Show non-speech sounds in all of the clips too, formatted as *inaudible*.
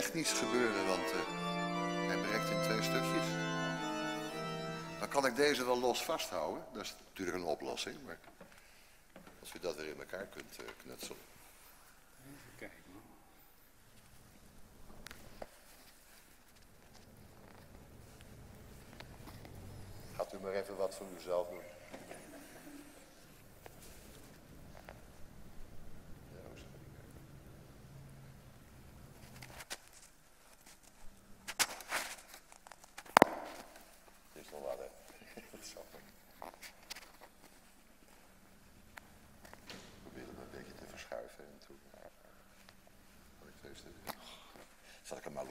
technisch gebeuren, want uh, hij breekt in twee stukjes. Dan kan ik deze wel los vasthouden. Dat is natuurlijk een oplossing, maar als u dat weer in elkaar kunt uh, knutselen. Even kijken. Gaat u maar even wat voor uzelf doen.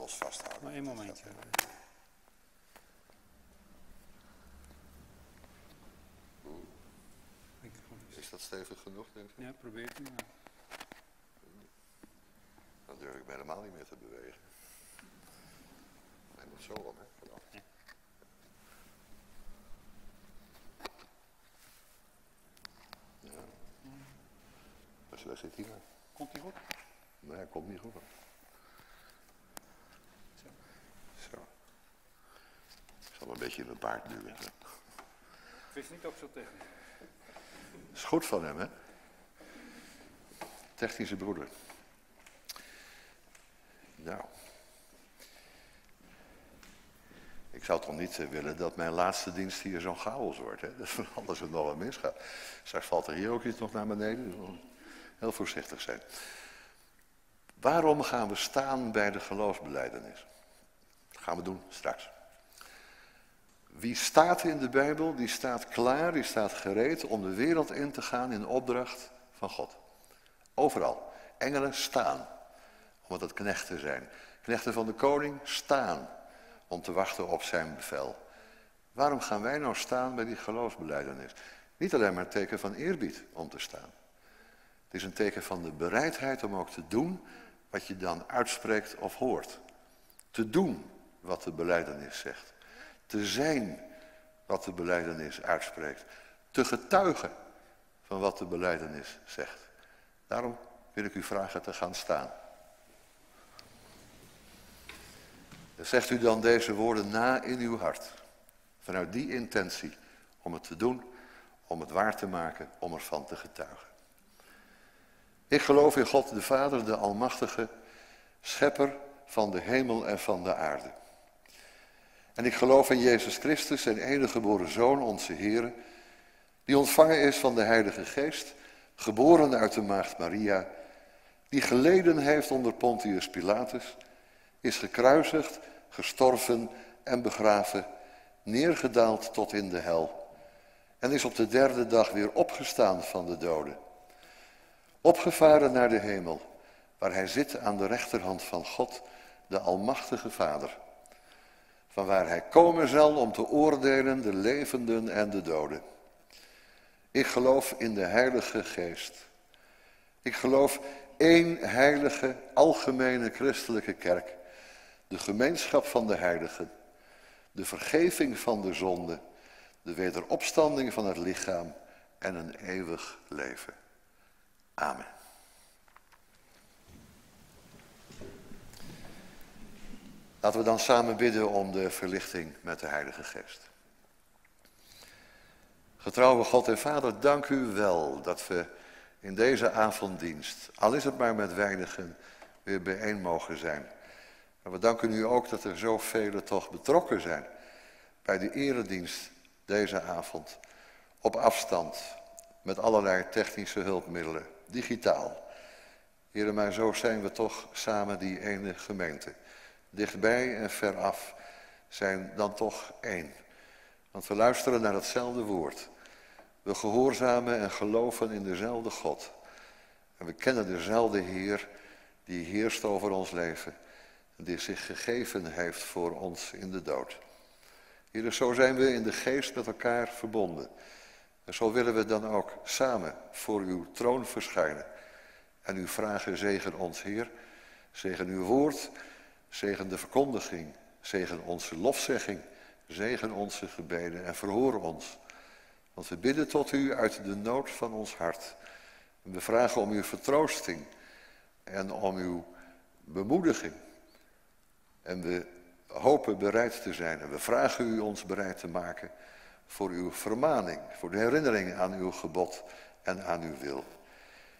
Vasthouden. Maar één momentje. Is dat stevig genoeg, denk je? Ja, probeer het maar. Dan durf ik me helemaal niet meer te bewegen. Neem het zo om, hè. Ja. ja. Dus waar zit hij nou? Komt hij goed? Nee, hij komt niet goed. Een beetje in het baard duwen. Ik wist niet ook zo technisch. is goed van hem, hè? Technische broeder. Nou. Ik zou toch niet eh, willen dat mijn laatste dienst hier zo'n chaos wordt. Hè? *laughs* Dat alles er nog wat misgaat. Straks valt er hier ook iets nog naar beneden. Heel voorzichtig zijn. Waarom gaan we staan bij de geloofsbeleidenis? Dat gaan we doen straks. Wie staat in de Bijbel, die staat klaar, die staat gereed om de wereld in te gaan in opdracht van God. Overal. Engelen staan, omdat het knechten zijn. Knechten van de koning staan, om te wachten op zijn bevel. Waarom gaan wij nou staan bij die geloofsbeleidenis? Niet alleen maar een teken van eerbied om te staan. Het is een teken van de bereidheid om ook te doen wat je dan uitspreekt of hoort. Te doen wat de beleidenis zegt te zijn wat de beleidenis uitspreekt. Te getuigen van wat de beleidenis zegt. Daarom wil ik u vragen te gaan staan. Zegt u dan deze woorden na in uw hart. Vanuit die intentie om het te doen, om het waar te maken, om ervan te getuigen. Ik geloof in God de Vader, de Almachtige, schepper van de hemel en van de aarde. En ik geloof in Jezus Christus, zijn enige geboren Zoon, onze Heer, die ontvangen is van de Heilige Geest, geboren uit de Maagd Maria, die geleden heeft onder Pontius Pilatus, is gekruisigd, gestorven en begraven, neergedaald tot in de hel en is op de derde dag weer opgestaan van de doden. Opgevaren naar de hemel, waar hij zit aan de rechterhand van God, de Almachtige Vader van waar hij komen zal om te oordelen de levenden en de doden. Ik geloof in de Heilige Geest. Ik geloof één heilige, algemene christelijke kerk, de gemeenschap van de heiligen, de vergeving van de zonde, de wederopstanding van het lichaam en een eeuwig leven. Amen. Laten we dan samen bidden om de verlichting met de Heilige Geest. Getrouwe God en Vader, dank u wel dat we in deze avonddienst, al is het maar met weinigen, weer bijeen mogen zijn. Maar we danken u ook dat er zoveel toch betrokken zijn bij de eredienst deze avond. Op afstand, met allerlei technische hulpmiddelen, digitaal. Heren, maar zo zijn we toch samen die ene gemeente dichtbij en veraf, zijn dan toch één. Want we luisteren naar hetzelfde woord. We gehoorzamen en geloven in dezelfde God. En we kennen dezelfde Heer die heerst over ons leven. En die zich gegeven heeft voor ons in de dood. Hier, zo zijn we in de geest met elkaar verbonden. En zo willen we dan ook samen voor uw troon verschijnen. En u vragen, zegen ons Heer, zegen uw woord Zegen de verkondiging, zegen onze lofzegging, zegen onze gebeden en verhoor ons. Want we bidden tot u uit de nood van ons hart. En we vragen om uw vertroosting en om uw bemoediging En we hopen bereid te zijn en we vragen u ons bereid te maken voor uw vermaning, voor de herinnering aan uw gebod en aan uw wil.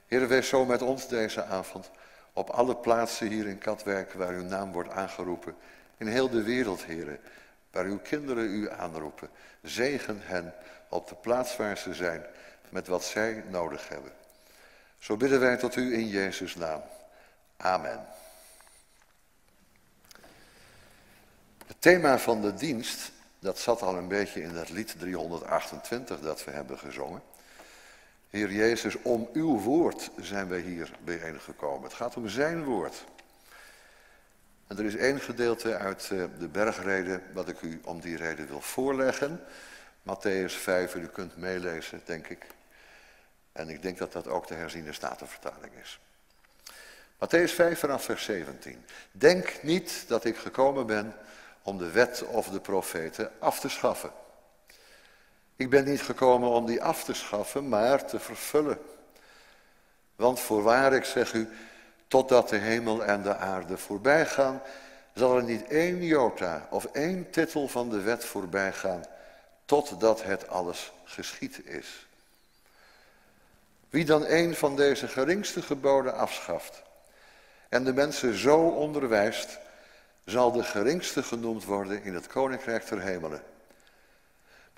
Heer, wees zo met ons deze avond op alle plaatsen hier in Katwijk waar uw naam wordt aangeroepen. In heel de wereld, heren, waar uw kinderen u aanroepen. Zegen hen op de plaats waar ze zijn met wat zij nodig hebben. Zo bidden wij tot u in Jezus' naam. Amen. Het thema van de dienst, dat zat al een beetje in dat lied 328 dat we hebben gezongen. Heer Jezus, om uw woord zijn wij hier bijeengekomen. Het gaat om zijn woord. En er is één gedeelte uit eh, de bergreden wat ik u om die reden wil voorleggen. Matthäus 5, u kunt meelezen, denk ik. En ik denk dat dat ook de herziende statenvertaling is. Matthäus 5 vanaf vers 17. Denk niet dat ik gekomen ben om de wet of de profeten af te schaffen. Ik ben niet gekomen om die af te schaffen, maar te vervullen. Want voorwaar, ik zeg u, totdat de hemel en de aarde voorbij gaan, zal er niet één jota of één titel van de wet voorbij gaan, totdat het alles geschied is. Wie dan een van deze geringste geboden afschaft en de mensen zo onderwijst, zal de geringste genoemd worden in het koninkrijk ter hemelen.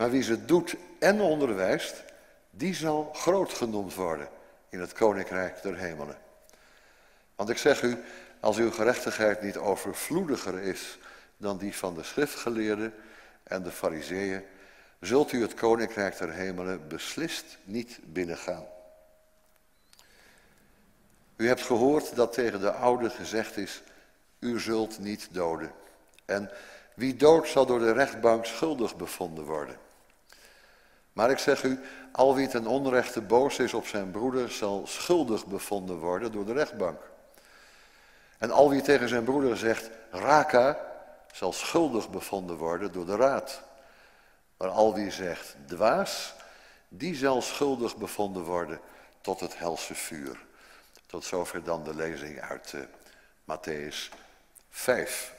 Maar wie ze doet en onderwijst, die zal groot genoemd worden in het koninkrijk der hemelen. Want ik zeg u, als uw gerechtigheid niet overvloediger is dan die van de schriftgeleerden en de fariseeën, zult u het koninkrijk der hemelen beslist niet binnengaan. U hebt gehoord dat tegen de oude gezegd is, u zult niet doden. En wie dood zal door de rechtbank schuldig bevonden worden. Maar ik zeg u, al wie ten onrechte boos is op zijn broeder, zal schuldig bevonden worden door de rechtbank. En al wie tegen zijn broeder zegt, raka, zal schuldig bevonden worden door de raad. Maar al wie zegt, dwaas, die zal schuldig bevonden worden tot het helse vuur. Tot zover dan de lezing uit uh, Matthäus 5.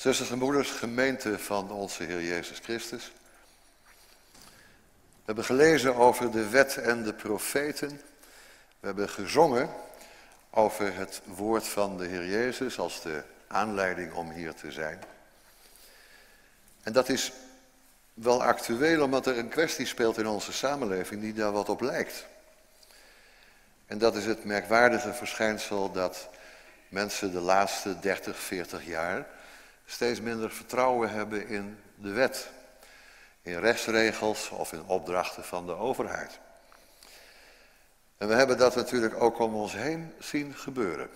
Zusters en broeders, gemeente van onze Heer Jezus Christus. We hebben gelezen over de wet en de profeten. We hebben gezongen over het woord van de Heer Jezus als de aanleiding om hier te zijn. En dat is wel actueel omdat er een kwestie speelt in onze samenleving die daar wat op lijkt. En dat is het merkwaardige verschijnsel dat mensen de laatste 30, 40 jaar steeds minder vertrouwen hebben in de wet, in rechtsregels of in opdrachten van de overheid. En we hebben dat natuurlijk ook om ons heen zien gebeuren.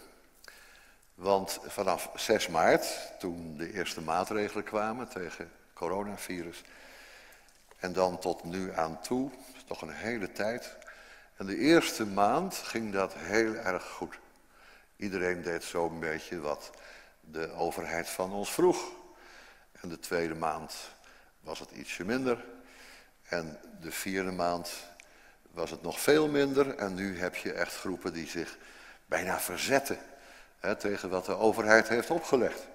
Want vanaf 6 maart, toen de eerste maatregelen kwamen tegen coronavirus, en dan tot nu aan toe, toch een hele tijd. En de eerste maand ging dat heel erg goed. Iedereen deed zo'n beetje wat de overheid van ons vroeg. En de tweede maand was het ietsje minder. En de vierde maand was het nog veel minder. En nu heb je echt groepen die zich bijna verzetten hè, tegen wat de overheid heeft opgelegd.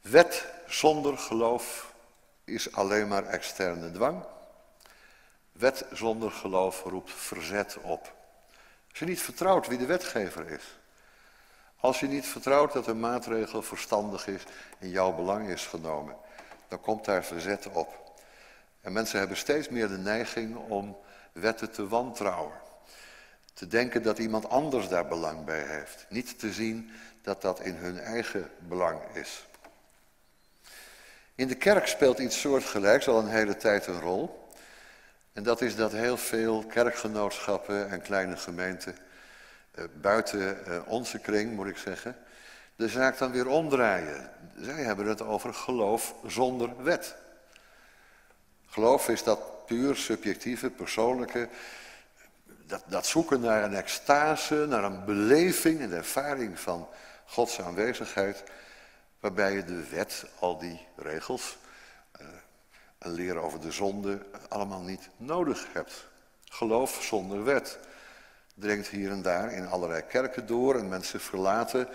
Wet zonder geloof is alleen maar externe dwang. Wet zonder geloof roept verzet op. Als je niet vertrouwt wie de wetgever is, als je niet vertrouwt dat een maatregel verstandig is, in jouw belang is genomen, dan komt daar verzet op. En mensen hebben steeds meer de neiging om wetten te wantrouwen. Te denken dat iemand anders daar belang bij heeft. Niet te zien dat dat in hun eigen belang is. In de kerk speelt iets soortgelijks al een hele tijd een rol. En dat is dat heel veel kerkgenootschappen en kleine gemeenten buiten eh, onze kring, moet ik zeggen, de zaak dan weer omdraaien. Zij hebben het over geloof zonder wet. Geloof is dat puur subjectieve, persoonlijke, dat, dat zoeken naar een extase, naar een beleving, een ervaring van Gods aanwezigheid, waarbij je de wet, al die regels, eh, een leer over de zonde allemaal niet nodig hebt. Geloof zonder wet dringt hier en daar in allerlei kerken door en mensen verlaten,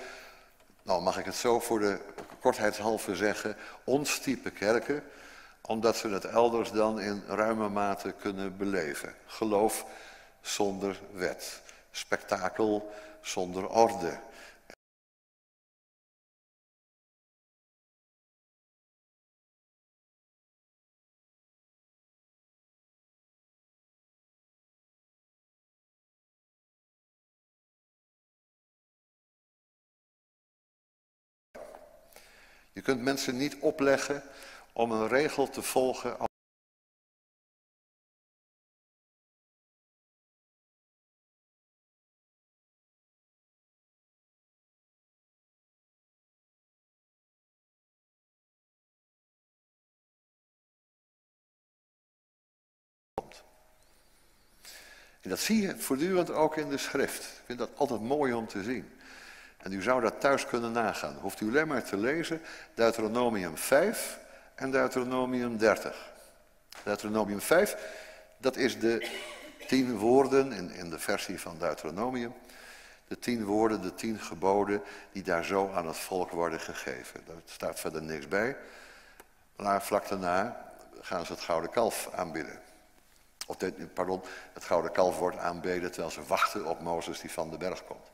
nou mag ik het zo voor de kortheidshalve zeggen, ons type kerken, omdat ze het elders dan in ruime mate kunnen beleven. Geloof zonder wet, spektakel zonder orde. Je kunt mensen niet opleggen om een regel te volgen. En dat zie je voortdurend ook in de schrift. Ik vind dat altijd mooi om te zien. En u zou dat thuis kunnen nagaan. Hoeft u alleen maar te lezen Deuteronomium 5 en Deuteronomium 30. Deuteronomium 5, dat is de tien woorden in, in de versie van Deuteronomium. De tien woorden, de tien geboden die daar zo aan het volk worden gegeven. Daar staat verder niks bij. Maar vlak daarna gaan ze het gouden kalf aanbidden. Of pardon, het gouden kalf wordt aanbeden terwijl ze wachten op Mozes die van de berg komt.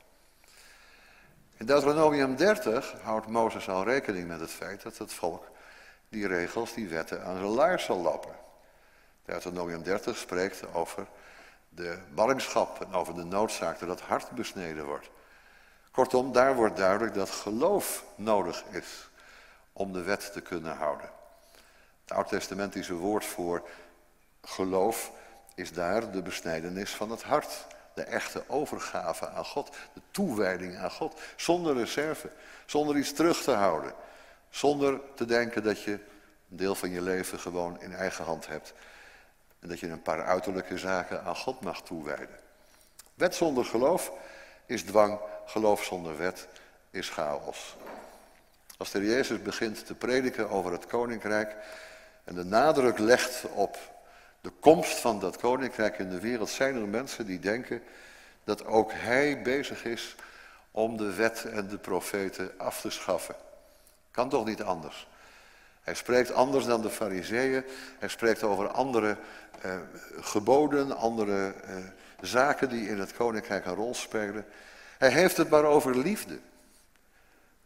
In Deuteronomium 30 houdt Mozes al rekening met het feit dat het volk die regels, die wetten aan zijn laars zal lappen. Deuteronomium 30 spreekt over de ballingschap en over de noodzaak dat het hart besneden wordt. Kortom, daar wordt duidelijk dat geloof nodig is om de wet te kunnen houden. Het oud-testamentische woord voor geloof is daar de besnijdenis van het hart. De echte overgave aan God, de toewijding aan God. Zonder reserve, zonder iets terug te houden. Zonder te denken dat je een deel van je leven gewoon in eigen hand hebt. En dat je een paar uiterlijke zaken aan God mag toewijden. Wet zonder geloof is dwang, geloof zonder wet is chaos. Als de Jezus begint te prediken over het koninkrijk en de nadruk legt op de komst van dat koninkrijk in de wereld, zijn er mensen die denken dat ook hij bezig is om de wet en de profeten af te schaffen. Kan toch niet anders? Hij spreekt anders dan de fariseeën. Hij spreekt over andere eh, geboden, andere eh, zaken die in het koninkrijk een rol spelen. Hij heeft het maar over liefde.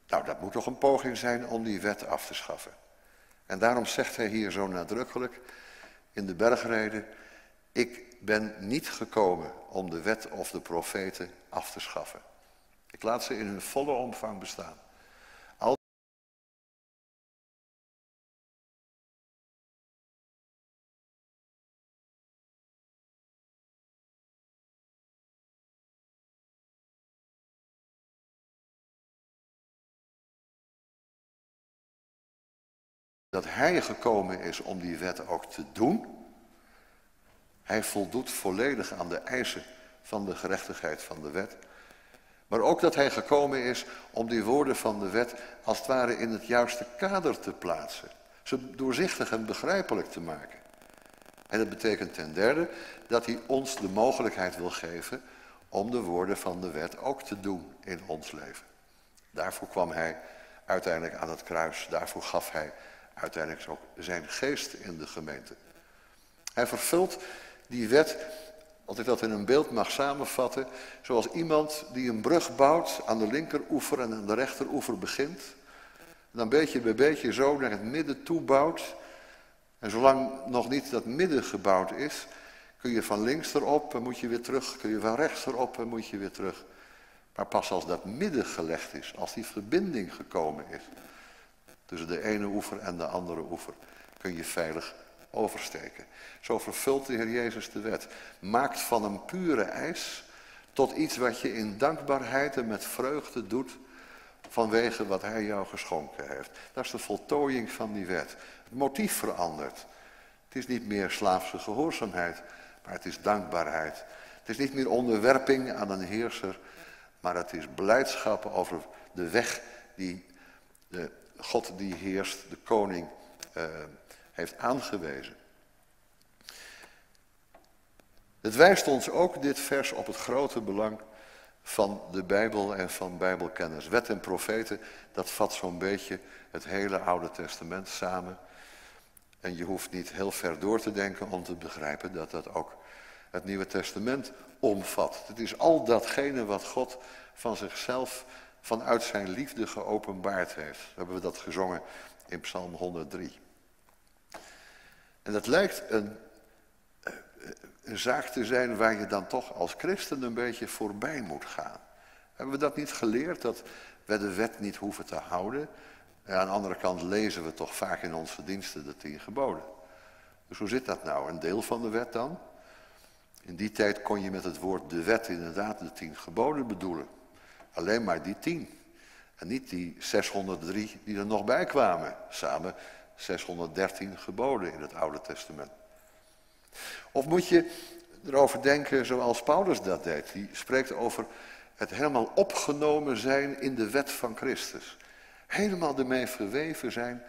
Nou, dat moet toch een poging zijn om die wet af te schaffen. En daarom zegt hij hier zo nadrukkelijk in de bergreden, ik ben niet gekomen om de wet of de profeten af te schaffen. Ik laat ze in hun volle omvang bestaan. Dat hij gekomen is om die wet ook te doen. Hij voldoet volledig aan de eisen van de gerechtigheid van de wet. Maar ook dat hij gekomen is om die woorden van de wet als het ware in het juiste kader te plaatsen. Ze doorzichtig en begrijpelijk te maken. En dat betekent ten derde dat hij ons de mogelijkheid wil geven om de woorden van de wet ook te doen in ons leven. Daarvoor kwam hij uiteindelijk aan het kruis. Daarvoor gaf hij uiteindelijk ook zijn geest in de gemeente. Hij vervult die wet, als ik dat in een beeld mag samenvatten, zoals iemand die een brug bouwt aan de linkeroever en aan de rechteroever begint. En dan beetje bij beetje zo naar het midden toe bouwt. En zolang nog niet dat midden gebouwd is, kun je van links erop en moet je weer terug. Kun je van rechts erop en moet je weer terug. Maar pas als dat midden gelegd is, als die verbinding gekomen is, tussen de ene oever en de andere oever, kun je veilig oversteken. Zo vervult de Heer Jezus de wet. Maakt van een pure eis tot iets wat je in dankbaarheid en met vreugde doet vanwege wat Hij jou geschonken heeft. Dat is de voltooiing van die wet. Het motief verandert. Het is niet meer slaafse gehoorzaamheid, maar het is dankbaarheid. Het is niet meer onderwerping aan een heerser, maar het is blijdschap over de weg die de God die heerst, de koning, eh, heeft aangewezen. Het wijst ons ook, dit vers, op het grote belang van de Bijbel en van Bijbelkennis. Wet en profeten, dat vat zo'n beetje het hele Oude Testament samen. En je hoeft niet heel ver door te denken om te begrijpen dat dat ook het Nieuwe Testament omvat. Het is al datgene wat God van zichzelf vanuit zijn liefde geopenbaard heeft. Hebben we dat gezongen in Psalm 103. En dat lijkt een, eh, een zaak te zijn waar je dan toch als christen een beetje voorbij moet gaan. Hebben we dat niet geleerd, dat we de wet niet hoeven te houden? En aan de andere kant lezen we toch vaak in onze diensten de tien geboden. Dus hoe zit dat nou? Een deel van de wet dan? In die tijd kon je met het woord de wet inderdaad de tien geboden bedoelen. Alleen maar die tien. En niet die 603 die er nog bij kwamen. Samen 613 geboden in het Oude Testament. Of moet je erover denken zoals Paulus dat deed. Die spreekt over het helemaal opgenomen zijn in de wet van Christus. Helemaal ermee verweven zijn,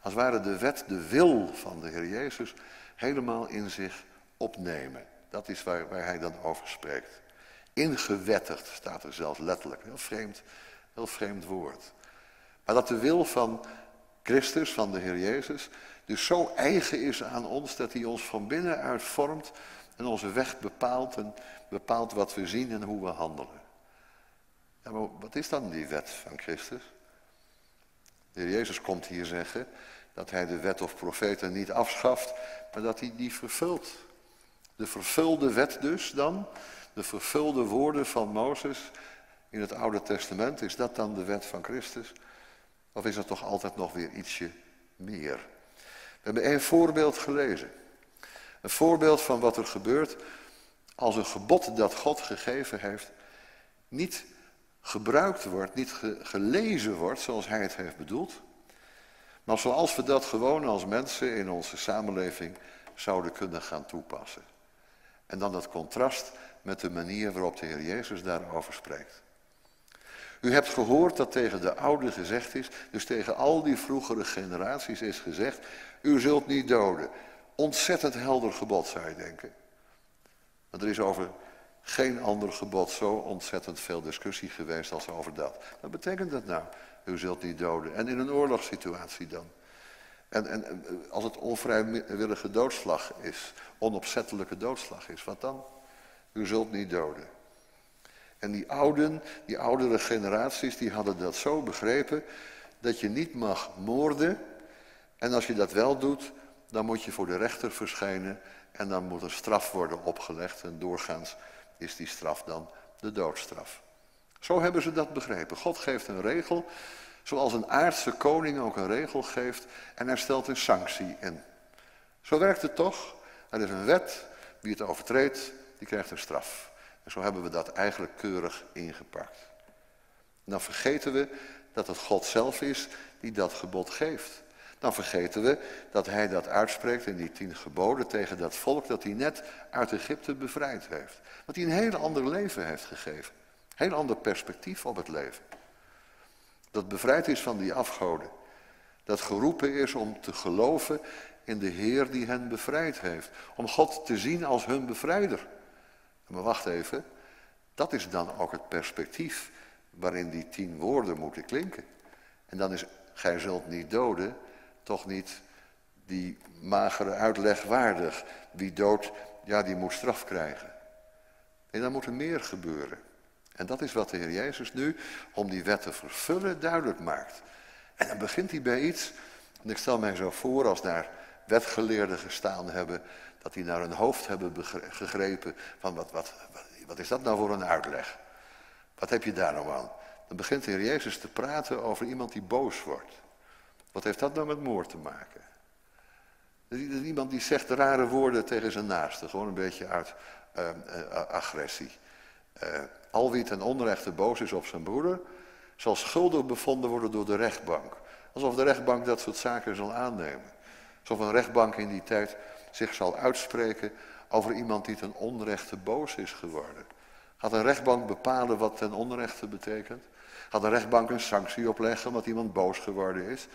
als ware de wet, de wil van de Heer Jezus, helemaal in zich opnemen. Dat is waar, waar hij dan over spreekt. Ingewettigd staat er zelfs letterlijk. Heel vreemd, heel vreemd woord. Maar dat de wil van Christus, van de Heer Jezus, dus zo eigen is aan ons dat hij ons van binnenuit vormt en onze weg bepaalt en bepaalt wat we zien en hoe we handelen. Ja, maar wat is dan die wet van Christus? De Heer Jezus komt hier zeggen dat hij de wet of profeten niet afschaft, maar dat hij die vervult. De vervulde wet dus dan, de vervulde woorden van Mozes in het Oude Testament, is dat dan de wet van Christus? Of is er toch altijd nog weer ietsje meer? We hebben één voorbeeld gelezen. Een voorbeeld van wat er gebeurt als een gebod dat God gegeven heeft niet gebruikt wordt, niet gelezen wordt zoals hij het heeft bedoeld. Maar zoals we dat gewoon als mensen in onze samenleving zouden kunnen gaan toepassen. En dan het contrast met de manier waarop de Heer Jezus daarover spreekt. U hebt gehoord dat tegen de oude gezegd is, dus tegen al die vroegere generaties is gezegd, u zult niet doden. Ontzettend helder gebod zou je denken. Maar er is over geen ander gebod zo ontzettend veel discussie geweest als over dat. Wat betekent dat nou? U zult niet doden. En in een oorlogssituatie dan? En, en als het onvrijwillige doodslag is, onopzettelijke doodslag is, wat dan? U zult niet doden. En die ouden, die oudere generaties, die hadden dat zo begrepen dat je niet mag moorden. En als je dat wel doet, dan moet je voor de rechter verschijnen en dan moet er straf worden opgelegd. En doorgaans is die straf dan de doodstraf. Zo hebben ze dat begrepen. God geeft een regel, zoals een aardse koning ook een regel geeft, en er stelt een sanctie in. Zo werkt het toch. Er is een wet, wie het overtreedt, die krijgt een straf. En zo hebben we dat eigenlijk keurig ingepakt. dan vergeten we dat het God zelf is die dat gebod geeft. Dan vergeten we dat hij dat uitspreekt in die tien geboden tegen dat volk dat hij net uit Egypte bevrijd heeft. Dat hij een heel ander leven heeft gegeven. Heel ander perspectief op het leven. Dat bevrijd is van die afgoden. Dat geroepen is om te geloven in de Heer die hen bevrijd heeft. Om God te zien als hun bevrijder. Maar wacht even, dat is dan ook het perspectief waarin die tien woorden moeten klinken. En dan is gij zult niet doden toch niet die magere uitleg waardig. Wie dood, ja die moet straf krijgen. En dan moet er meer gebeuren. En dat is wat de Heer Jezus nu, om die wet te vervullen, duidelijk maakt. En dan begint hij bij iets, en ik stel mij zo voor als daar wetgeleerden gestaan hebben, dat die naar hun hoofd hebben gegrepen van wat, wat, wat, is dat nou voor een uitleg? Wat heb je daar nou aan? Dan begint de Heer Jezus te praten over iemand die boos wordt. Wat heeft dat nou met moord te maken? Iemand die zegt rare woorden tegen zijn naaste, gewoon een beetje uit uh, agressie. Uh, al wie ten onrechte boos is op zijn broeder, zal schuldig bevonden worden door de rechtbank. Alsof de rechtbank dat soort zaken zal aannemen. Alsof een rechtbank in die tijd zich zal uitspreken over iemand die ten onrechte boos is geworden. Gaat een rechtbank bepalen wat ten onrechte betekent? Gaat een rechtbank een sanctie opleggen omdat iemand boos geworden is?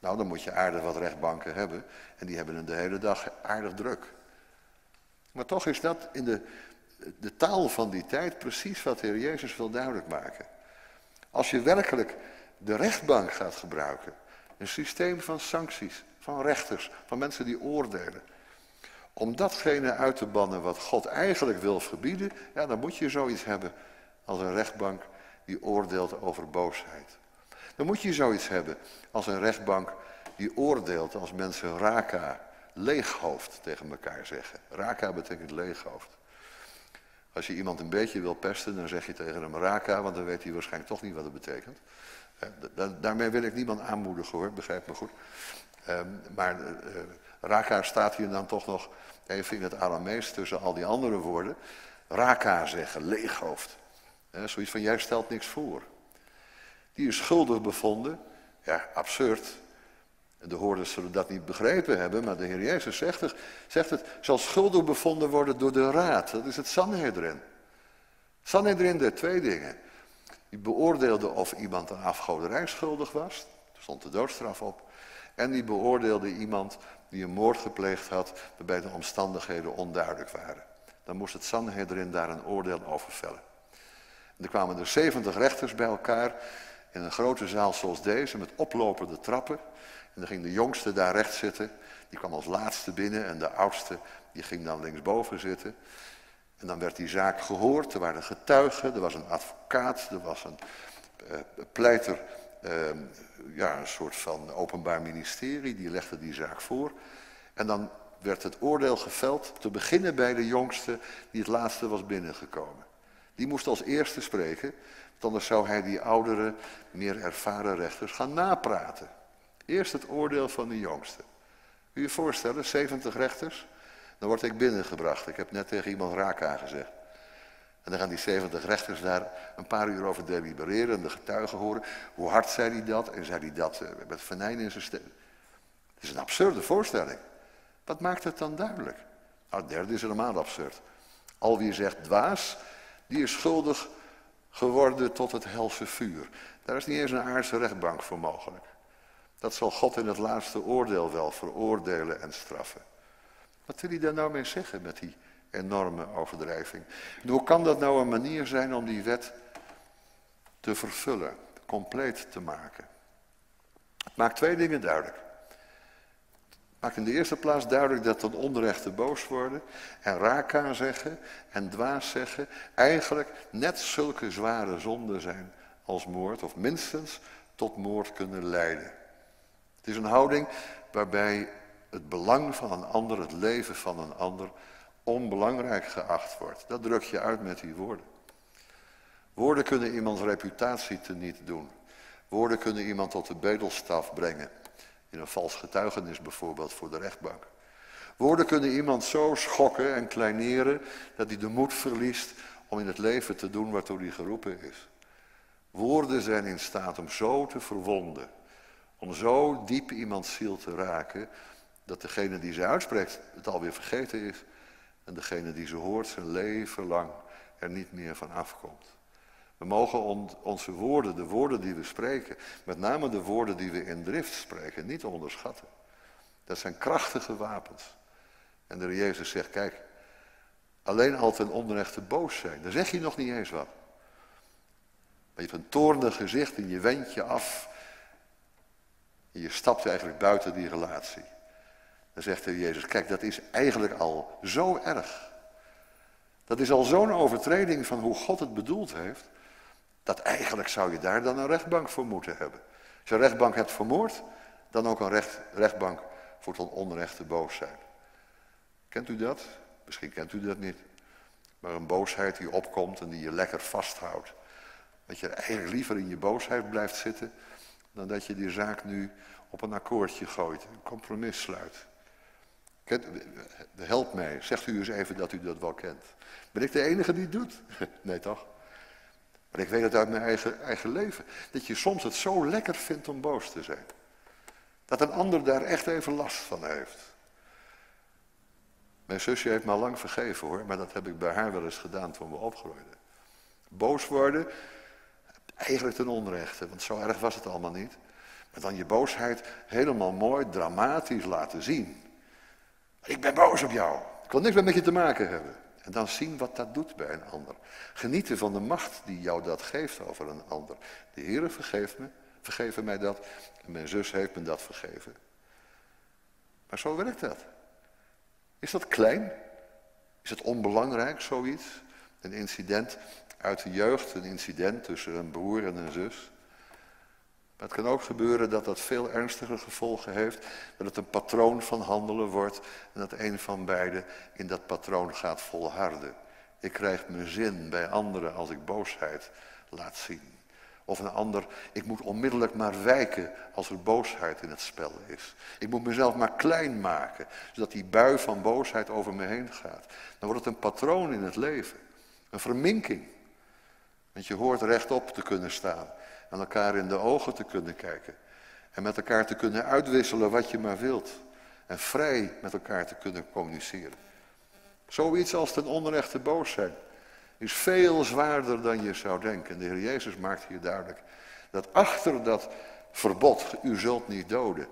Nou, dan moet je aardig wat rechtbanken hebben. En die hebben het de hele dag aardig druk. Maar toch is dat in de, de taal van die tijd precies wat de Heer Jezus wil duidelijk maken. Als je werkelijk de rechtbank gaat gebruiken, een systeem van sancties, van rechters, van mensen die oordelen, om datgene uit te bannen wat God eigenlijk wil verbieden, ja, dan moet je zoiets hebben als een rechtbank die oordeelt over boosheid. Dan moet je zoiets hebben als een rechtbank die oordeelt als mensen raka, leeghoofd tegen elkaar zeggen. Raka betekent leeghoofd. Als je iemand een beetje wil pesten, dan zeg je tegen hem raka, want dan weet hij waarschijnlijk toch niet wat het betekent. Daarmee wil ik niemand aanmoedigen hoor, begrijp me goed. Ehm, maar eh, raka staat hier dan toch nog even in het Aramees tussen al die andere woorden. Raka zeggen, leeghoofd. Zoiets van, jij stelt niks voor. Die is schuldig bevonden. Ja, absurd. De hoorders zullen dat niet begrepen hebben, maar de Heer Jezus zegt het, zegt het zal schuldig bevonden worden door de raad. Dat is het Sanhedrin. Sanhedrin deed twee dingen. Die beoordeelde of iemand een afgoderij schuldig was. Er stond de doodstraf op. En die beoordeelde iemand die een moord gepleegd had, waarbij de omstandigheden onduidelijk waren. Dan moest het Sanhedrin daar een oordeel over vellen. En er kwamen er 70 rechters bij elkaar in een grote zaal zoals deze, met oplopende trappen. En dan ging de jongste daar rechts zitten, die kwam als laatste binnen en de oudste die ging dan linksboven zitten. En dan werd die zaak gehoord, er waren getuigen, er was een advocaat, er was een uh, pleiter, uh, ja, een soort van openbaar ministerie, die legde die zaak voor. En dan werd het oordeel geveld, te beginnen bij de jongste die het laatste was binnengekomen. Die moest als eerste spreken, want anders zou hij die oudere, meer ervaren rechters gaan napraten. Eerst het oordeel van de jongste. Kun je je voorstellen, 70 rechters? Dan word ik binnengebracht. Ik heb net tegen iemand raak aangezegd. En dan gaan die 70 rechters daar een paar uur over delibereren en de getuigen horen. Hoe hard zei hij dat? En zei hij dat eh, met venijn in zijn stem. Het is een absurde voorstelling. Wat maakt het dan duidelijk? Nou, het derde is helemaal absurd. Al wie zegt dwaas, die is schuldig geworden tot het helse vuur. Daar is niet eens een aardse rechtbank voor mogelijk. Dat zal God in het laatste oordeel wel veroordelen en straffen. Wat wil hij daar nou mee zeggen met die enorme overdrijving? Hoe kan dat nou een manier zijn om die wet te vervullen, compleet te maken? Het maakt twee dingen duidelijk. Het maakt in de eerste plaats duidelijk dat tot onrechte boos worden en raka zeggen en dwaas zeggen eigenlijk net zulke zware zonden zijn als moord, of minstens tot moord kunnen leiden. Is een houding waarbij het belang van een ander, het leven van een ander, onbelangrijk geacht wordt. Dat druk je uit met die woorden. Woorden kunnen iemands reputatie teniet doen. Woorden kunnen iemand tot de bedelstaf brengen. In een vals getuigenis bijvoorbeeld voor de rechtbank. Woorden kunnen iemand zo schokken en kleineren dat hij de moed verliest om in het leven te doen waartoe hij geroepen is. Woorden zijn in staat om zo te verwonden, om zo diep iemands ziel te raken, dat degene die ze uitspreekt het alweer vergeten is. En degene die ze hoort zijn leven lang er niet meer van afkomt. We mogen onze woorden, de woorden die we spreken, met name de woorden die we in drift spreken, niet onderschatten. Dat zijn krachtige wapens. En de Jezus zegt, kijk, alleen al ten onrechte boos zijn, dan zeg je nog niet eens wat. Maar je hebt een toornig gezicht en je wendt je af. Je stapt eigenlijk buiten die relatie. Dan zegt de Jezus, kijk, dat is eigenlijk al zo erg. Dat is al zo'n overtreding van hoe God het bedoeld heeft, dat eigenlijk zou je daar dan een rechtbank voor moeten hebben. Als je een rechtbank hebt vermoord, dan ook een recht, rechtbank voor tot onrechte boos zijn. Kent u dat? Misschien kent u dat niet. Maar een boosheid die opkomt en die je lekker vasthoudt. Dat je eigenlijk liever in je boosheid blijft zitten, dan dat je die zaak nu op een akkoordje gooit, een compromis sluit. Help mij, zegt u eens even dat u dat wel kent. Ben ik de enige die het doet? *laughs* Nee toch? Maar ik weet het uit mijn eigen, eigen leven. Dat je soms het zo lekker vindt om boos te zijn. Dat een ander daar echt even last van heeft. Mijn zusje heeft me al lang vergeven hoor, maar dat heb ik bij haar wel eens gedaan toen we opgroeiden. Boos worden, eigenlijk ten onrechte, want zo erg was het allemaal niet. Maar dan je boosheid helemaal mooi, dramatisch laten zien. Ik ben boos op jou. Ik wil niks meer met je te maken hebben. En dan zien wat dat doet bij een ander. Genieten van de macht die jou dat geeft over een ander. De Heere vergeeft me, vergeven mij dat. En mijn zus heeft me dat vergeven. Maar zo werkt dat. Is dat klein? Is het onbelangrijk, zoiets? Een incident uit de jeugd, een incident tussen een broer en een zus. Maar het kan ook gebeuren dat dat veel ernstige gevolgen heeft. Dat het een patroon van handelen wordt en dat een van beiden in dat patroon gaat volharden. Ik krijg mijn zin bij anderen als ik boosheid laat zien. Of een ander, ik moet onmiddellijk maar wijken als er boosheid in het spel is. Ik moet mezelf maar klein maken, zodat die bui van boosheid over me heen gaat. Dan wordt het een patroon in het leven. Een verminking. Want je hoort rechtop te kunnen staan. Aan elkaar in de ogen te kunnen kijken. En met elkaar te kunnen uitwisselen wat je maar wilt. En vrij met elkaar te kunnen communiceren. Zoiets als ten onrechte boos zijn is veel zwaarder dan je zou denken. De Heer Jezus maakt hier duidelijk dat achter dat verbod, u zult niet doden,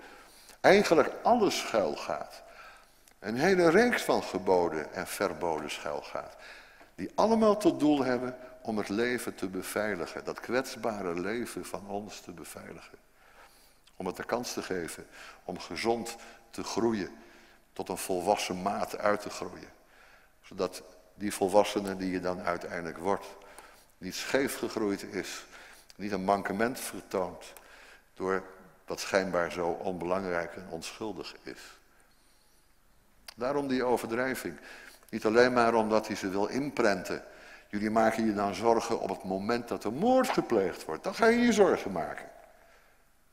eigenlijk alles schuil gaat. Een hele reeks van geboden en verboden schuil gaat. Die allemaal tot doel hebben om het leven te beveiligen. Dat kwetsbare leven van ons te beveiligen. Om het de kans te geven om gezond te groeien. Tot een volwassen maat uit te groeien. Zodat die volwassene die je dan uiteindelijk wordt, niet scheef gegroeid is, niet een mankement vertoont door wat schijnbaar zo onbelangrijk en onschuldig is. Daarom die overdrijving. Niet alleen maar omdat hij ze wil inprenten. Jullie maken je dan zorgen op het moment dat er moord gepleegd wordt. Dan ga je je zorgen maken.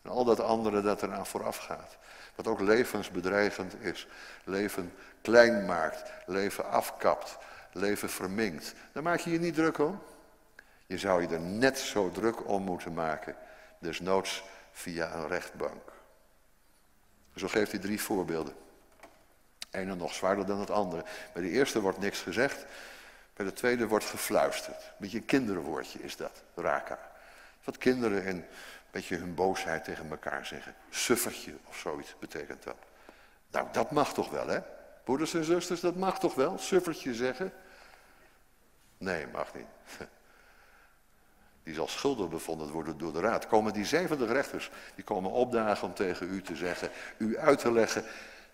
En al dat andere dat eraan vooraf gaat. Wat ook levensbedreigend is. Leven klein maakt. Leven afkapt leven verminkt. Daar maak je je niet druk om. Je zou je er net zo druk om moeten maken. Desnoods via een rechtbank. Zo geeft hij drie voorbeelden. Ene nog zwaarder dan het andere. Bij de eerste wordt niks gezegd. Bij de tweede wordt gefluisterd. Een beetje een kinderwoordje is dat, raka. Wat kinderen in een beetje hun boosheid tegen elkaar zeggen. Suffertje of zoiets betekent dat. Nou, dat mag toch wel, hè? Broeders en zusters, dat mag toch wel? Suffertje zeggen. Nee, mag niet. *laughs* Die zal schuldig bevonden worden door de raad. Komen die 70 rechters, die komen opdagen om tegen u te zeggen, u uit te leggen.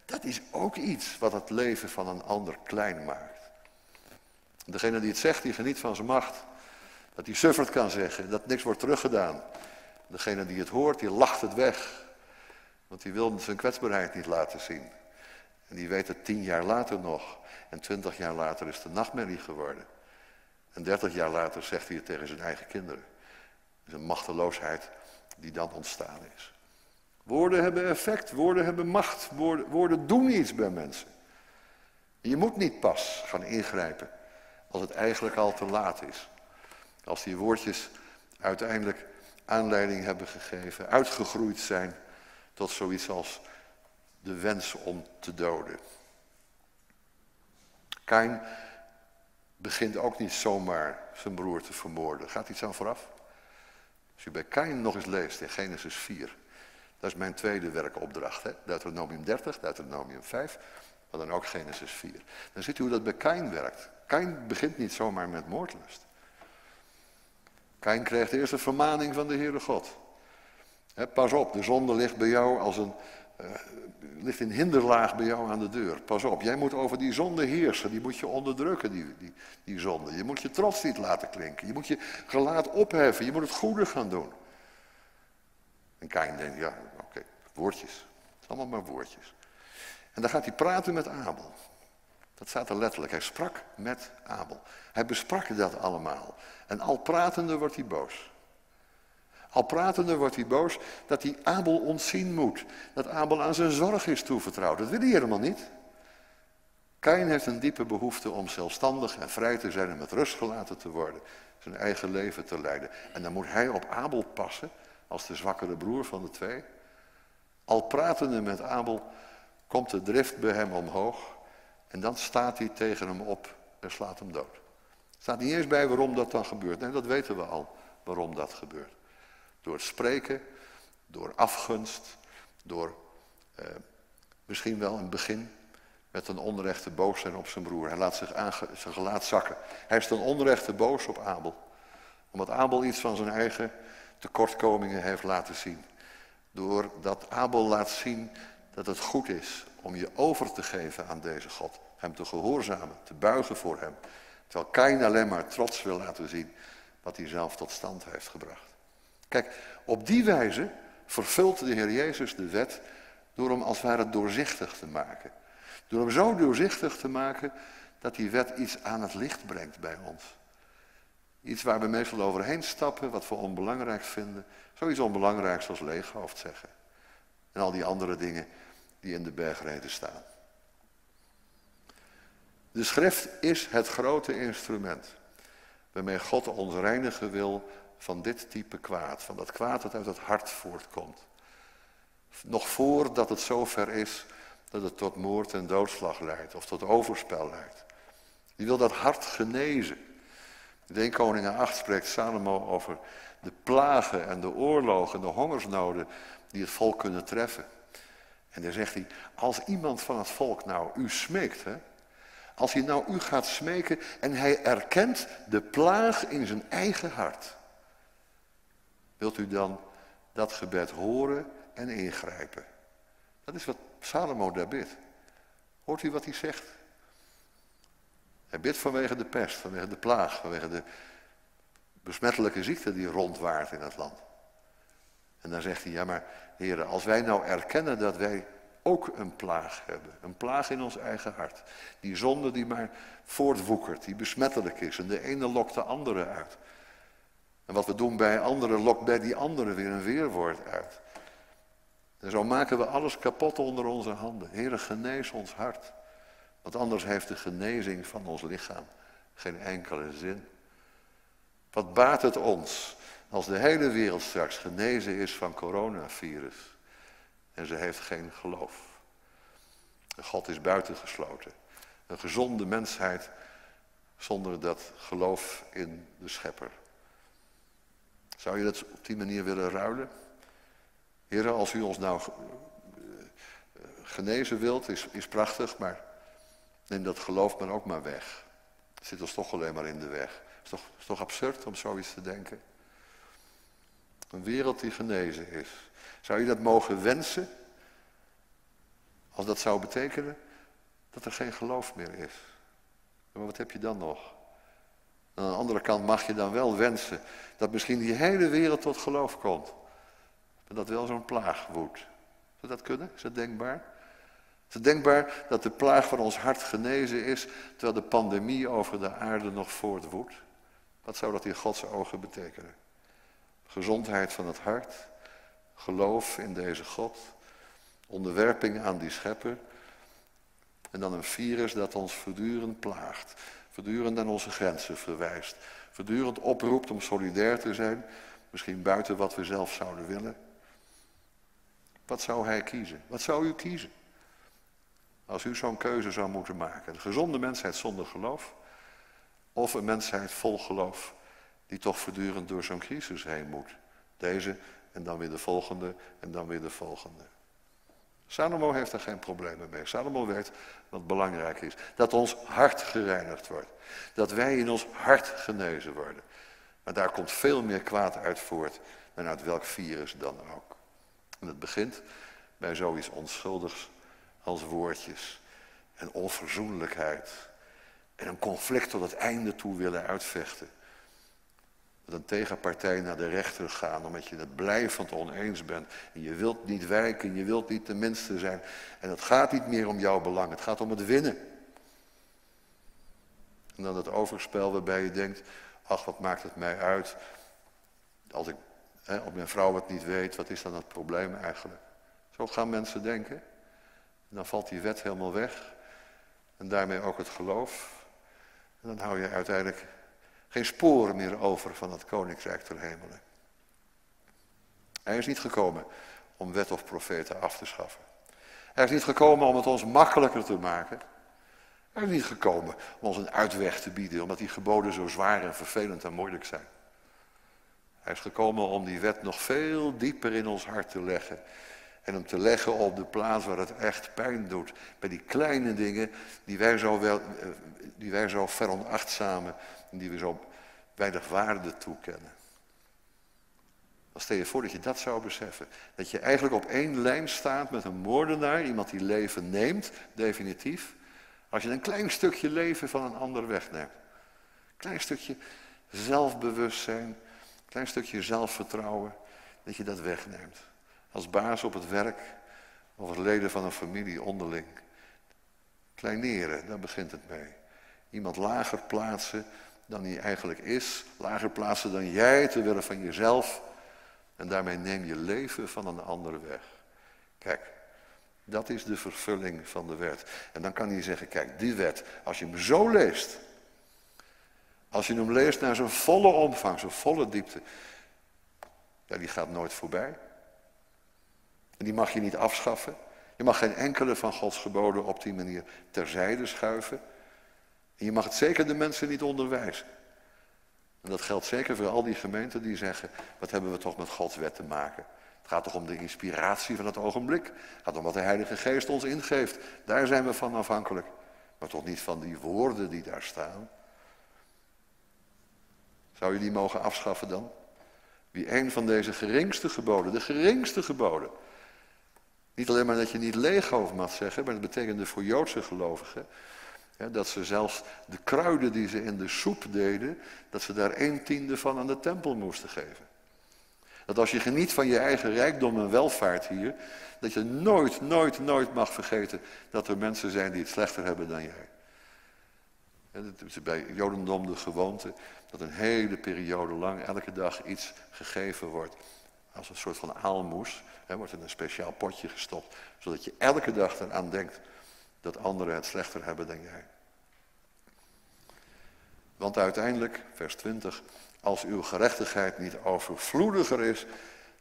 Dat is ook iets wat het leven van een ander klein maakt. Degene die het zegt, die geniet van zijn macht. Dat hij suffert kan zeggen, dat niks wordt teruggedaan. Degene die het hoort, die lacht het weg. Want die wil zijn kwetsbaarheid niet laten zien. En die weet het tien jaar later nog. En twintig jaar later is een nachtmerrie geworden. En dertig jaar later zegt hij het tegen zijn eigen kinderen. Is een machteloosheid die dan ontstaan is. Woorden hebben effect, woorden hebben macht, woorden, woorden doen iets bij mensen. Je moet niet pas gaan ingrijpen als het eigenlijk al te laat is. Als die woordjes uiteindelijk aanleiding hebben gegeven, uitgegroeid zijn tot zoiets als de wens om te doden. Kain begint ook niet zomaar zijn broer te vermoorden. Gaat iets aan vooraf? Als u bij Kain nog eens leest in Genesis 4. Dat is mijn tweede werkopdracht. Hè? Deuteronomium 30, Deuteronomium 5. Maar dan ook Genesis 4. Dan ziet u hoe dat bij Kain werkt. Kain begint niet zomaar met moordlust. Kain krijgt eerst een vermaning van de Heere God. pas op, de zonde ligt bij jou als een, uh, ligt in hinderlaag bij jou aan de deur. Pas op, jij moet over die zonde heersen. Die moet je onderdrukken, die, die, die zonde. Je moet je trots niet laten klinken. Je moet je gelaat opheffen. Je moet het goede gaan doen. En Kain denkt, ja, oké, woordjes. Het is allemaal maar woordjes. En dan gaat hij praten met Abel. Dat staat er letterlijk. Hij sprak met Abel. Hij besprak dat allemaal. En al pratende wordt hij boos. Al pratende wordt hij boos dat hij Abel ontzien moet. Dat Abel aan zijn zorg is toevertrouwd. Dat wil hij helemaal niet. Kain heeft een diepe behoefte om zelfstandig en vrij te zijn en met rust gelaten te worden. Zijn eigen leven te leiden. En dan moet hij op Abel passen als de zwakkere broer van de twee. Al pratende met Abel komt de drift bij hem omhoog. En dan staat hij tegen hem op en slaat hem dood. Er staat niet eens bij waarom dat dan gebeurt. Nee, dat weten we al, waarom dat gebeurt. Door het spreken, door afgunst, door eh, misschien wel een begin met een onrechte boos zijn op zijn broer. Hij laat zich zijn gelaat zakken. Hij is ten onrechte boos op Abel. Omdat Abel iets van zijn eigen tekortkomingen heeft laten zien. Doordat Abel laat zien dat het goed is om je over te geven aan deze God. Hem te gehoorzamen, te buigen voor hem. Terwijl Kain alleen maar trots wil laten zien wat hij zelf tot stand heeft gebracht. Kijk, op die wijze vervult de Heer Jezus de wet door hem als het ware doorzichtig te maken. Door hem zo doorzichtig te maken dat die wet iets aan het licht brengt bij ons. Iets waar we meestal overheen stappen, wat we onbelangrijk vinden. Zoiets onbelangrijks als leeghoofd zeggen. En al die andere dingen die in de bergreden staan. De schrift is het grote instrument waarmee God ons reinigen wil van dit type kwaad. Van dat kwaad dat uit het hart voortkomt. Nog voordat het zover is dat het tot moord en doodslag leidt of tot overspel leidt. Die wil dat hart genezen. In 1 Koningen 8 spreekt Salomo over de plagen en de oorlogen, de hongersnoden die het volk kunnen treffen. En dan zegt hij, als iemand van het volk nou u smeekt, hè, als hij nou u gaat smeken en hij erkent de plaag in zijn eigen hart, wilt u dan dat gebed horen en ingrijpen? Dat is wat Salomo daar bidt. Hoort u wat hij zegt? Hij bidt vanwege de pest, vanwege de plaag, vanwege de besmettelijke ziekte die rondwaart in het land. En dan zegt hij, ja maar heren, als wij nou erkennen dat wij ook een plaag hebben, een plaag in ons eigen hart, die zonde die maar voortwoekert, die besmettelijk is en de ene lokt de andere uit. En wat we doen bij anderen lokt bij die andere weer een weerwoord uit. En zo maken we alles kapot onder onze handen. Heere, genees ons hart. Want anders heeft de genezing van ons lichaam geen enkele zin. Wat baat het ons als de hele wereld straks genezen is van coronavirus en ze heeft geen geloof? God is buitengesloten. Een gezonde mensheid zonder dat geloof in de schepper. Zou je dat op die manier willen ruilen? Heren, als u ons nou genezen wilt, is, is prachtig, maar neem dat geloof maar ook maar weg. Het zit ons toch alleen maar in de weg. Het is toch, is toch absurd om zoiets te denken? Een wereld die genezen is. Zou je dat mogen wensen? Als dat zou betekenen dat er geen geloof meer is. Maar wat heb je dan nog? aan de andere kant mag je dan wel wensen dat misschien die hele wereld tot geloof komt. En dat wel zo'n plaag woedt. Zou dat kunnen? Is dat denkbaar? Is het denkbaar dat de plaag van ons hart genezen is, terwijl de pandemie over de aarde nog voortwoedt? Wat zou dat in Gods ogen betekenen? Gezondheid van het hart, geloof in deze God, onderwerping aan die schepper en dan een virus dat ons voortdurend plaagt, voortdurend aan onze grenzen verwijst, voortdurend oproept om solidair te zijn, misschien buiten wat we zelf zouden willen. Wat zou hij kiezen? Wat zou u kiezen? Als u zo'n keuze zou moeten maken. Een gezonde mensheid zonder geloof. Of een mensheid vol geloof die toch voortdurend door zo'n crisis heen moet. Deze en dan weer de volgende en dan weer de volgende. Salomo heeft er geen problemen mee. Salomo weet wat belangrijk is. Dat ons hart gereinigd wordt. Dat wij in ons hart genezen worden. Maar daar komt veel meer kwaad uit voort dan uit welk virus dan ook. En het begint bij zoiets onschuldigs als woordjes en onverzoenlijkheid. En een conflict tot het einde toe willen uitvechten. Met een tegenpartij naar de rechter gaan omdat je het blijvend oneens bent. En je wilt niet wijken, je wilt niet de minste zijn. En het gaat niet meer om jouw belang, het gaat om het winnen. En dan het overspel waarbij je denkt, ach wat maakt het mij uit als ik Hè, of mijn vrouw het niet weet, wat is dan het probleem eigenlijk? Zo gaan mensen denken. En dan valt die wet helemaal weg. En daarmee ook het geloof. En dan hou je uiteindelijk geen sporen meer over van het koninkrijk ter hemelen. Hij is niet gekomen om wet of profeten af te schaffen. Hij is niet gekomen om het ons makkelijker te maken. Hij is niet gekomen om ons een uitweg te bieden, omdat die geboden zo zwaar en vervelend en moeilijk zijn. Hij is gekomen om die wet nog veel dieper in ons hart te leggen. En hem te leggen op de plaats waar het echt pijn doet. Bij die kleine dingen die wij zo, wel, eh, die wij zo veronachtzamen. En die we zo weinig waarde toekennen. Dan stel je voor dat je dat zou beseffen. Dat je eigenlijk op één lijn staat met een moordenaar. Iemand die leven neemt, definitief. Als je een klein stukje leven van een ander wegneemt. Klein stukje zelfbewustzijn. Klein stukje zelfvertrouwen. Dat je dat wegneemt. Als baas op het werk. Of als leden van een familie onderling. Kleineren, daar begint het mee. Iemand lager plaatsen dan hij eigenlijk is. Lager plaatsen dan jij, te willen van jezelf. En daarmee neem je leven van een andere weg. Kijk, dat is de vervulling van de wet. En dan kan hij zeggen, kijk, die wet, als je hem zo leest. Als je hem leest naar zijn volle omvang, zijn volle diepte. Ja, die gaat nooit voorbij. En die mag je niet afschaffen. Je mag geen enkele van Gods geboden op die manier terzijde schuiven. En je mag het zeker de mensen niet onderwijzen. En dat geldt zeker voor al die gemeenten die zeggen, wat hebben we toch met Gods wet te maken? Het gaat toch om de inspiratie van het ogenblik. Het gaat om wat de Heilige Geest ons ingeeft. Daar zijn we van afhankelijk. Maar toch niet van die woorden die daar staan. Zou je die mogen afschaffen dan? Wie een van deze geringste geboden, de geringste geboden. Niet alleen maar dat je niet leeghoofd mag zeggen, maar dat betekende voor Joodse gelovigen dat ze zelfs de kruiden die ze in de soep deden, dat ze daar een tiende van aan de tempel moesten geven. Dat als je geniet van je eigen rijkdom en welvaart hier, dat je nooit, nooit, nooit mag vergeten dat er mensen zijn die het slechter hebben dan jij. Het is bij Jodendom de gewoonte dat een hele periode lang elke dag iets gegeven wordt. Als een soort van aalmoes. Hè, wordt in een speciaal potje gestopt. Zodat je elke dag eraan denkt dat anderen het slechter hebben dan jij. Want uiteindelijk, vers 20, als uw gerechtigheid niet overvloediger is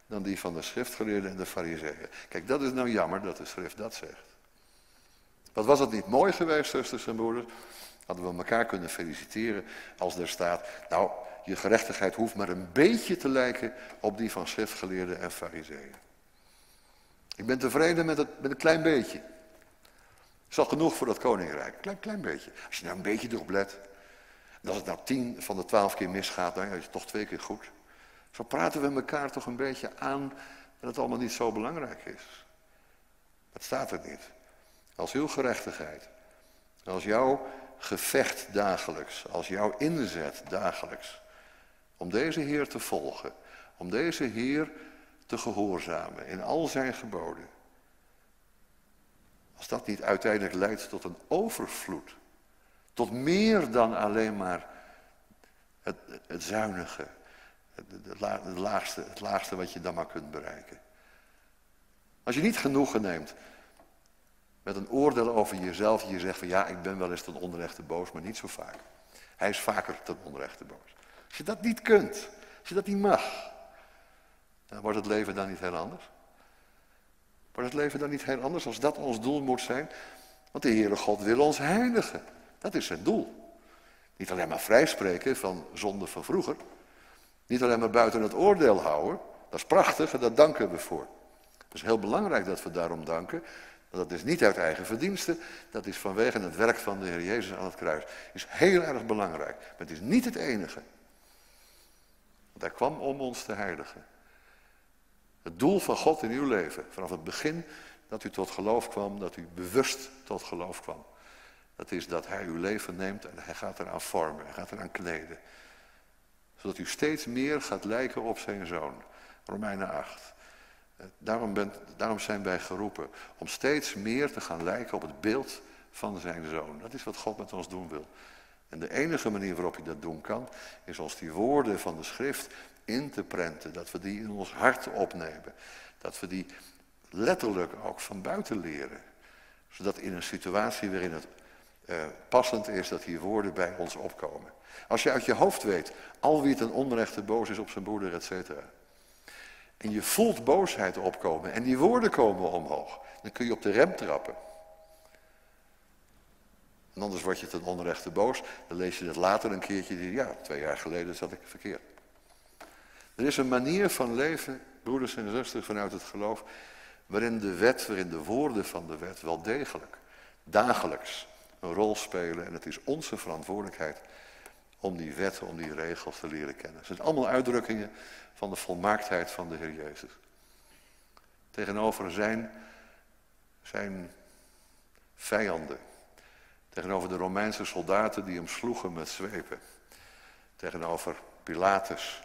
dan die van de schriftgeleerden en de fariseeën. Kijk, dat is nou jammer dat de schrift dat zegt. Wat was het niet mooi geweest, zusters en broeders? Hadden we elkaar kunnen feliciteren als er staat, nou, je gerechtigheid hoeft maar een beetje te lijken op die van schriftgeleerden en fariseeën. Ik ben tevreden met, het, met een klein beetje. Is al genoeg voor dat koninkrijk. Klein, klein beetje. Als je nou een beetje erop let. En als het nou tien van de twaalf keer misgaat, dan is het toch twee keer goed. Zo praten we elkaar toch een beetje aan dat het allemaal niet zo belangrijk is. Dat staat er niet. Als uw gerechtigheid, als jouw gevecht dagelijks, als jouw inzet dagelijks, om deze Heer te volgen, om deze Heer te gehoorzamen in al zijn geboden. Als dat niet uiteindelijk leidt tot een overvloed, tot meer dan alleen maar het, het zuinige, het, het, laagste, het laagste wat je dan maar kunt bereiken. Als je niet genoegen neemt met een oordeel over jezelf, je zegt van ja, ik ben wel eens ten onrechte boos, maar niet zo vaak. Hij is vaker ten onrechte boos. Als je dat niet kunt, als je dat niet mag, dan wordt het leven dan niet heel anders. Wordt het leven dan niet heel anders als dat ons doel moet zijn? Want de Heere God wil ons heiligen. Dat is zijn doel. Niet alleen maar vrijspreken van zonde van vroeger. Niet alleen maar buiten het oordeel houden. Dat is prachtig en daar danken we voor. Het is heel belangrijk dat we daarom danken. Dat is niet uit eigen verdiensten. Dat is vanwege het werk van de Heer Jezus aan het kruis. is heel erg belangrijk. Maar het is niet het enige. Want hij kwam om ons te heiligen. Het doel van God in uw leven, vanaf het begin dat u tot geloof kwam, dat u bewust tot geloof kwam. Dat is dat hij uw leven neemt en hij gaat eraan vormen, hij gaat eraan kneden. Zodat u steeds meer gaat lijken op zijn zoon. Romeinen 8. Eh, daarom, bent, daarom zijn wij geroepen om steeds meer te gaan lijken op het beeld van zijn zoon. Dat is wat God met ons doen wil. En de enige manier waarop je dat doen kan, is als die woorden van de schrift in te prenten. Dat we die in ons hart opnemen. Dat we die letterlijk ook van buiten leren. Zodat in een situatie waarin het uh, passend is dat die woorden bij ons opkomen. Als je uit je hoofd weet, al wie het een onrechte boos is op zijn broeder, et cetera. En je voelt boosheid opkomen en die woorden komen omhoog. Dan kun je op de rem trappen. En anders word je ten onrechte boos. Dan lees je het later een keertje. Ja, twee jaar geleden zat ik verkeerd. Er is een manier van leven, broeders en zusters, vanuit het geloof, waarin de wet, waarin de woorden van de wet wel degelijk, dagelijks een rol spelen. En het is onze verantwoordelijkheid om die wetten, om die regels te leren kennen. Het zijn allemaal uitdrukkingen van de volmaaktheid van de Heer Jezus. Tegenover zijn, zijn vijanden. Tegenover de Romeinse soldaten die hem sloegen met zwepen. Tegenover Pilatus,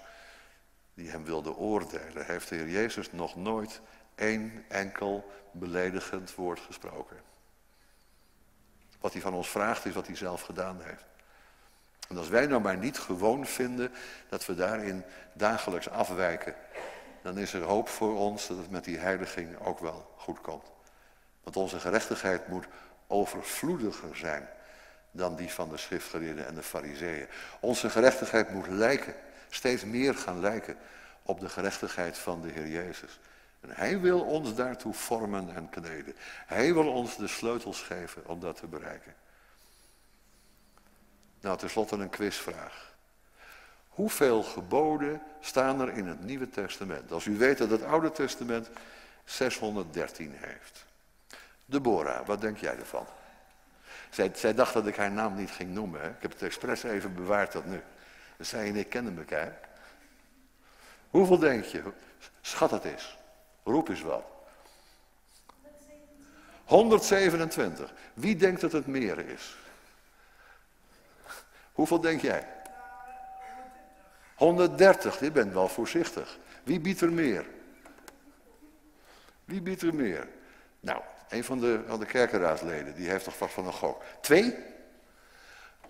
die hem wilde oordelen, heeft de Heer Jezus nog nooit één enkel beledigend woord gesproken. Wat hij van ons vraagt is wat hij zelf gedaan heeft. En als wij nou maar niet gewoon vinden dat we daarin dagelijks afwijken, dan is er hoop voor ons dat het met die heiliging ook wel goed komt. Want onze gerechtigheid moet overvloediger zijn dan die van de schriftgeleerden en de fariseeën. Onze gerechtigheid moet lijken, steeds meer gaan lijken op de gerechtigheid van de Heer Jezus. En hij wil ons daartoe vormen en kneden. Hij wil ons de sleutels geven om dat te bereiken. Nou, tenslotte een quizvraag. Hoeveel geboden staan er in het Nieuwe Testament? Als u weet dat het Oude Testament 613 heeft. Deborah, wat denk jij ervan? Zij, zij dacht dat ik haar naam niet ging noemen. Ik heb het expres even bewaard tot nu. Zij en ik kennen elkaar. Hoeveel denk je? Schat het is. Roep eens wat. 127. Wie denkt dat het meer is? Hoeveel denk jij? 130. Je bent wel voorzichtig. Wie biedt er meer? Wie biedt er meer? Nou, een van de, van de kerkenraadsleden, die heeft toch vast van een gok. Twee?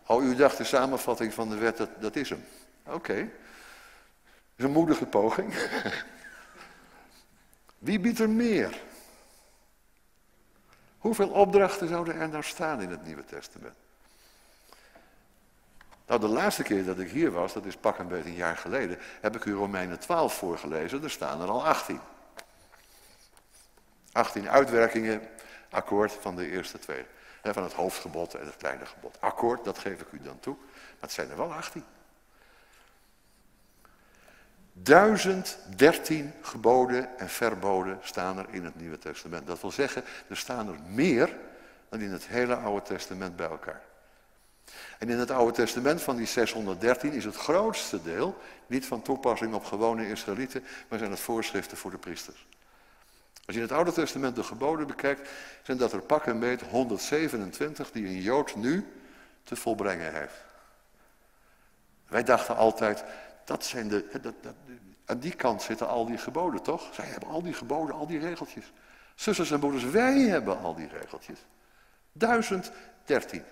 Oh, u dacht de samenvatting van de wet, dat, dat is hem. Oké. Dat is een moedige poging. *laughs* Wie biedt er meer? Hoeveel opdrachten zouden er nou staan in het Nieuwe Testament? Nou, de laatste keer dat ik hier was, dat is pak een beetje een jaar geleden, heb ik u Romeinen 12 voorgelezen. Er staan er al 18. 18 uitwerkingen, akkoord van de eerste twee. Van het hoofdgebod en het kleine gebod. Akkoord, dat geef ik u dan toe. Maar het zijn er wel 18. 1013 geboden en verboden staan er in het Nieuwe Testament. Dat wil zeggen, er staan er meer dan in het hele Oude Testament bij elkaar. En in het Oude Testament van die 613 is het grootste deel niet van toepassing op gewone Israëlieten, maar zijn het voorschriften voor de priesters. Als je in het Oude Testament de geboden bekijkt, zijn dat er pak en beet 127 die een Jood nu te volbrengen heeft. Wij dachten altijd, dat zijn de, dat, aan die kant zitten al die geboden, toch? Zij hebben al die geboden, al die regeltjes. Zusters en broeders, wij hebben al die regeltjes. 1013.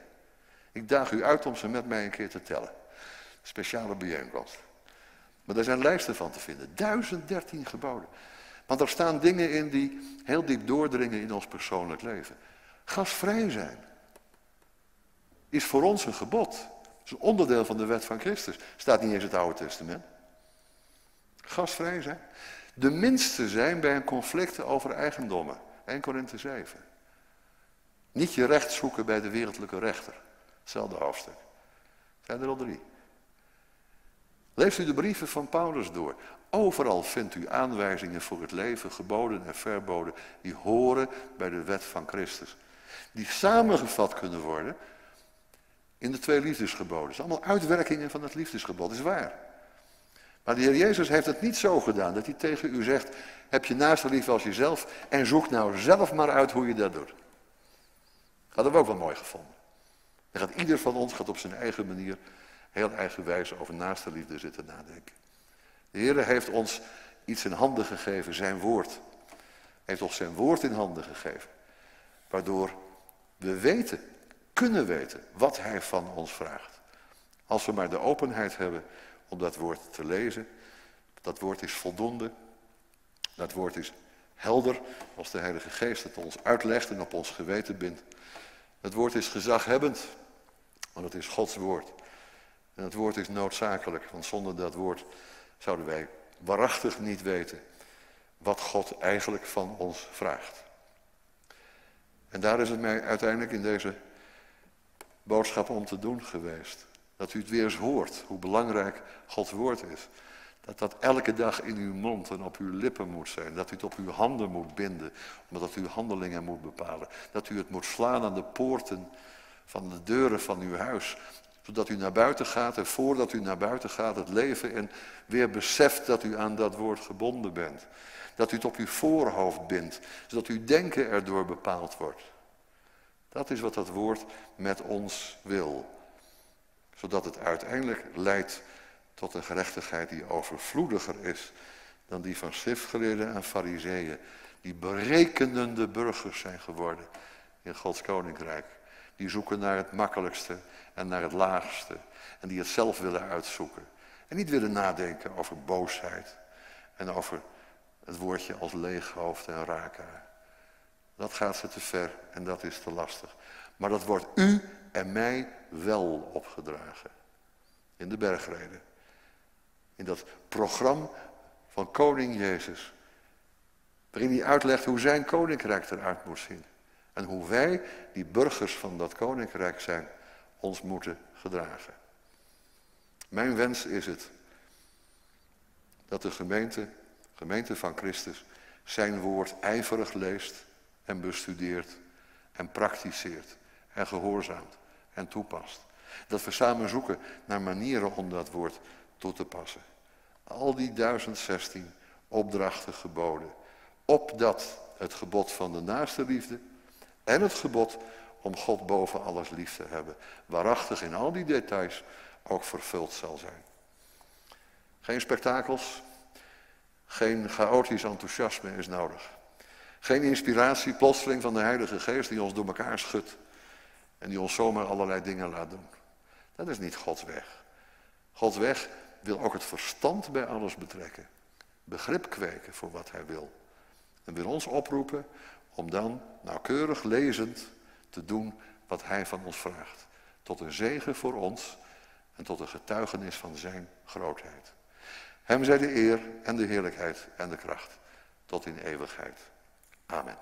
Ik daag u uit om ze met mij een keer te tellen. Speciale bijeenkomst. Maar er zijn lijsten van te vinden. 1013 geboden. Want er staan dingen in die heel diep doordringen in ons persoonlijk leven. Gasvrij zijn is voor ons een gebod. Het is een onderdeel van de wet van Christus. Staat niet eens het Oude Testament. Gasvrij zijn. De minste zijn bij een conflict over eigendommen. 1 Korinthe 7. Niet je recht zoeken bij de wereldlijke rechter. Hetzelfde hoofdstuk. Zijn er al drie. Leest u de brieven van Paulus door. Overal vindt u aanwijzingen voor het leven, geboden en verboden, die horen bij de wet van Christus. Die samengevat kunnen worden in de twee liefdesgeboden. Het zijn allemaal uitwerkingen van het liefdesgebod, dat is waar. Maar de Heer Jezus heeft het niet zo gedaan dat hij tegen u zegt, heb je naast lief als jezelf en zoek nou zelf maar uit hoe je dat doet. Dat hadden we ook wel mooi gevonden. Dan ieder van ons gaat op zijn eigen manier, heel eigenwijs over naaste liefde zitten nadenken. De Heer heeft ons iets in handen gegeven, zijn woord. Hij heeft ons zijn woord in handen gegeven. Waardoor we weten, kunnen weten, wat hij van ons vraagt. Als we maar de openheid hebben om dat woord te lezen. Dat woord is voldoende. Dat woord is helder als de Heilige Geest het ons uitlegt en op ons geweten bindt. Het woord is gezaghebbend. Want het is Gods woord. En het woord is noodzakelijk, want zonder dat woord zouden wij waarachtig niet weten wat God eigenlijk van ons vraagt. En daar is het mij uiteindelijk in deze boodschap om te doen geweest. Dat u het weer eens hoort, hoe belangrijk Gods woord is. Dat dat elke dag in uw mond en op uw lippen moet zijn. Dat u het op uw handen moet binden, omdat u handelingen moet bepalen. Dat u het moet slaan aan de poorten van de deuren van uw huis. Zodat u naar buiten gaat en voordat u naar buiten gaat het leven in weer beseft dat u aan dat woord gebonden bent. Dat u het op uw voorhoofd bindt, zodat uw denken erdoor bepaald wordt. Dat is wat dat woord met ons wil. Zodat het uiteindelijk leidt tot een gerechtigheid die overvloediger is dan die van schriftgeleerden en fariseeën. Die berekenende burgers zijn geworden in Gods koninkrijk. Die zoeken naar het makkelijkste en naar het laagste. En die het zelf willen uitzoeken. En niet willen nadenken over boosheid. En over het woordje als leeghoofd en raka. Dat gaat ze te ver en dat is te lastig. Maar dat wordt u en mij wel opgedragen. In de bergreden. In dat programma van koning Jezus. Waarin hij uitlegt hoe zijn koninkrijk eruit moet zien. En hoe wij, die burgers van dat koninkrijk zijn, ons moeten gedragen. Mijn wens is het dat de gemeente, gemeente van Christus, zijn woord ijverig leest en bestudeert en praktiseert en gehoorzaamt en toepast. Dat we samen zoeken naar manieren om dat woord toe te passen. Al die 1016 opdrachten geboden. Opdat het gebod van de naaste liefde en het gebod om God boven alles lief te hebben, waarachtig in al die details ook vervuld zal zijn. Geen spektakels, geen chaotisch enthousiasme is nodig. Geen inspiratie plotseling van de Heilige Geest die ons door elkaar schudt en die ons zomaar allerlei dingen laat doen. Dat is niet Gods weg. Gods weg wil ook het verstand bij alles betrekken. Begrip kweken voor wat hij wil. En wil ons oproepen om dan nauwkeurig lezend te doen wat hij van ons vraagt. Tot een zegen voor ons en tot een getuigenis van zijn grootheid. Hem zij de eer en de heerlijkheid en de kracht tot in eeuwigheid. Amen.